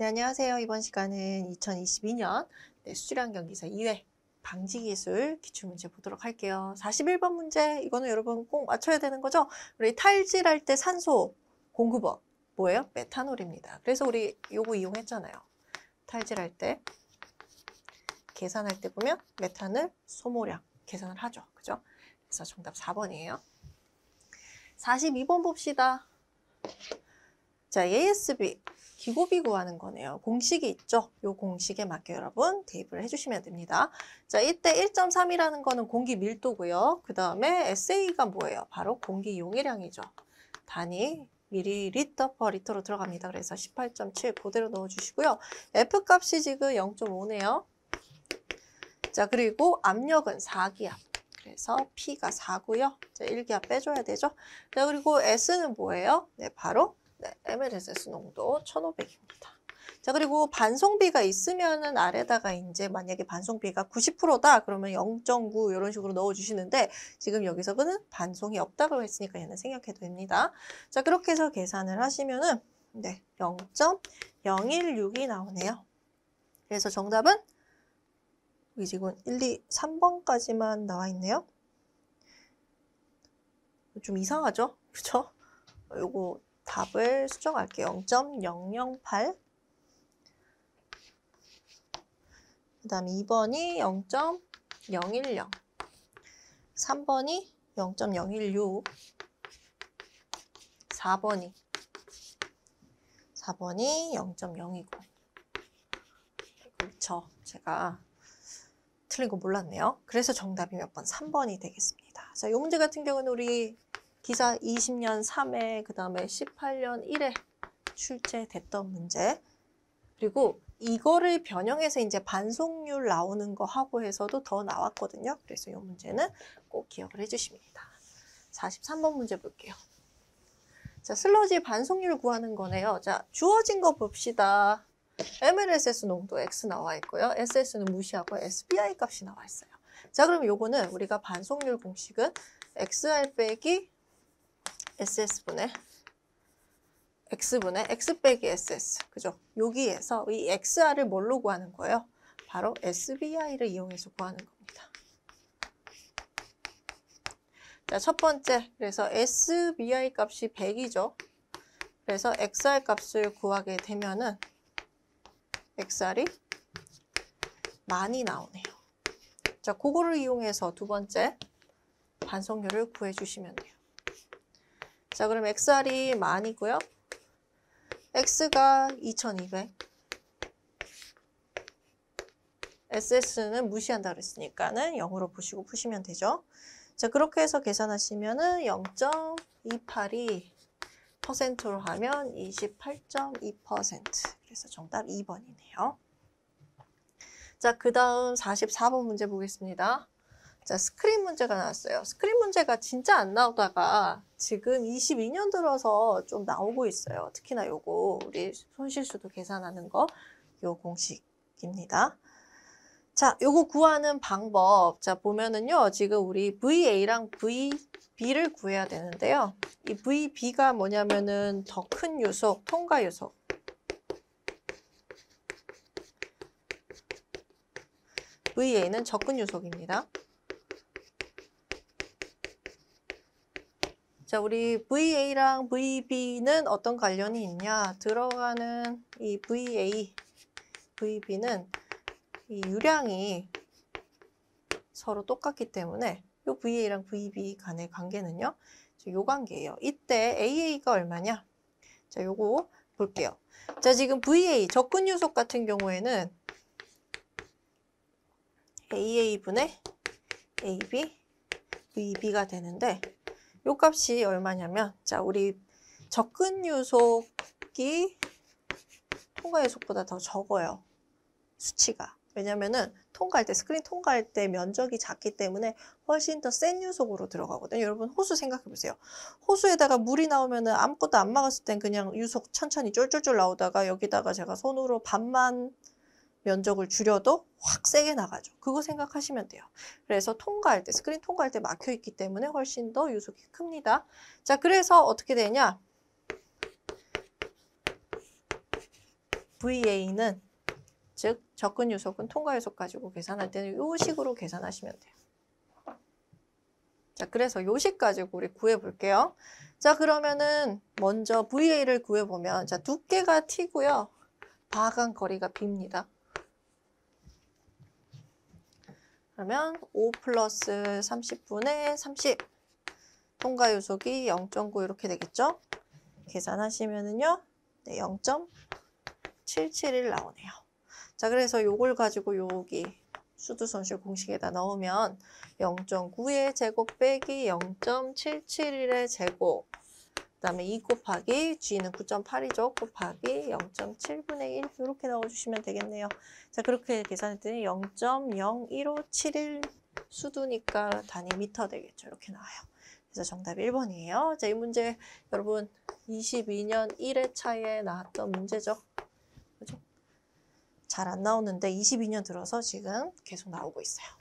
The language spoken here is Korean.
네, 안녕하세요. 이번 시간은 2022년 네, 수질환 경기사 2회 방지 기술 기출문제 보도록 할게요. 41번 문제, 이거는 여러분 꼭 맞춰야 되는 거죠? 우리 탈질할 때 산소 공급원, 뭐예요? 메탄올입니다. 그래서 우리 요거 이용했잖아요. 탈질할 때, 계산할 때 보면 메탄올 소모량 계산을 하죠. 그죠? 그래서 정답 4번이에요. 42번 봅시다. 자, ASB. 기고비 구하는 거네요. 공식이 있죠? 이 공식에 맞게 여러분 대입을 해주시면 됩니다. 자, 이때 1.3이라는 거는 공기 밀도고요. 그 다음에 SA가 뭐예요? 바로 공기 용해량이죠. 단위 미리리터 퍼 리터로 들어갑니다. 그래서 18.7 그대로 넣어주시고요. F 값이 지금 0.5네요. 자, 그리고 압력은 4기압. 그래서 P가 4고요. 자, 1기압 빼줘야 되죠. 자, 그리고 S는 뭐예요? 네, 바로 네, MLSS 농도 1500입니다. 자, 그리고 반송비가 있으면은 아래다가 이제 만약에 반송비가 90%다 그러면 0.9 이런 식으로 넣어주시는데 지금 여기서는 반송이 없다고 했으니까 얘는 생략해도 됩니다. 자, 그렇게 해서 계산을 하시면은 네, 0.016이 나오네요. 그래서 정답은 여기 지금 1, 2, 3번까지만 나와 있네요. 좀 이상하죠? 그쵸? 요거 답을 수정할게요. 0.008. 그 다음 2번이 0.010. 3번이 0.016. 4번이 4번이 0.020. 그렇죠. 제가 틀린 거 몰랐네요. 그래서 정답이 몇 번? 3번이 되겠습니다. 자, 이 문제 같은 경우는 우리 기사 20년 3회, 그 다음에 18년 1회 출제됐던 문제. 그리고 이거를 변형해서 이제 반송률 나오는 거 하고 해서도 더 나왔거든요. 그래서 이 문제는 꼭 기억을 해주십니다. 43번 문제 볼게요. 자, 슬러지 반송률 구하는 거네요. 자, 주어진 거 봅시다. MLSS 농도 X 나와 있고요. SS는 무시하고 SBI 값이 나와 있어요. 자, 그럼 요거는 우리가 반송률 공식은 XR 빼기 SS분의 X분의 X 빼기 SS. 그죠? 여기에서 이 XR을 뭘로 구하는 거예요? 바로 SBI를 이용해서 구하는 겁니다. 자, 첫 번째. 그래서 SBI 값이 100이죠. 그래서 XR 값을 구하게 되면은 XR이 많이 나오네요. 자, 그거를 이용해서 두 번째 반송률을 구해주시면 돼요. 자, 그럼 XR이 만이고요. X가 2200. SS는 무시한다 그랬으니까는 0으로 보시고 푸시면 되죠. 자, 그렇게 해서 계산하시면은 0.282 퍼센트로 하면 28.2%. 그래서 정답 2번이네요. 자, 그 다음 44번 문제 보겠습니다. 자, 스크린 문제가 나왔어요. 스크린 문제가 진짜 안 나오다가 지금 22년 들어서 좀 나오고 있어요. 특히나 요거 우리 손실수도 계산하는 거 요 공식입니다. 자, 요거 구하는 방법. 자, 보면은요. 지금 우리 VA랑 VB를 구해야 되는데요. 이 VB가 뭐냐면은 더 큰 요속, 통과 요속. VA는 접근 요속입니다. 자, 우리 VA랑 VB는 어떤 관련이 있냐? 들어가는 이 VA, VB는 이 유량이 서로 똑같기 때문에 이 VA랑 VB 간의 관계는요. 요 관계예요. 이때 AA가 얼마냐? 자, 요거 볼게요. 자, 지금 VA, 접근 요속 같은 경우에는 AA분의 AB, VB가 되는데 요 값이 얼마냐면 자 우리 접근 요속이 통과 요속보다 더 적어요. 수치가. 왜냐면은 통과할 때 스크린 통과할 때 면적이 작기 때문에 훨씬 더 센 유속으로 들어가거든요. 여러분 호스 생각해 보세요. 호스에다가 물이 나오면은 아무것도 안 막았을 땐 그냥 유속 천천히 쫄쫄쫄 나오다가 여기다가 제가 손으로 반만 면적을 줄여도 확 세게 나가죠. 그거 생각하시면 돼요. 그래서 통과할 때, 스크린 통과할 때 막혀 있기 때문에 훨씬 더 유속이 큽니다. 자, 그래서 어떻게 되냐? VA는 즉 접근 요속은 통과 요속 가지고 계산할 때는 요 식으로 계산하시면 돼요. 자, 그래서 요식 가지고 우리 구해 볼게요. 자, 그러면은 먼저 VA를 구해 보면 자, 두께가 T고요. 바간 거리가 B입니다. 그러면 5 플러스 30분의 30 통과 요속이 0.9 이렇게 되겠죠? 계산하시면은요. 네, 0.771 나오네요. 자, 그래서 요걸 가지고 여기 수두 손실 공식에다 넣으면 0.9의 제곱 빼기 0.771의 제곱 그 다음에 2 곱하기 G는 9.8이죠. 곱하기 0.7분의 1 이렇게 넣어주시면 되겠네요. 자 그렇게 계산했더니 0.01571 수두니까 단위 미터 되겠죠. 이렇게 나와요. 그래서 정답이 1번이에요. 자 이 문제 여러분 22년 1회 차에 나왔던 문제죠. 그죠? 잘 안 나오는데 22년 들어서 지금 계속 나오고 있어요.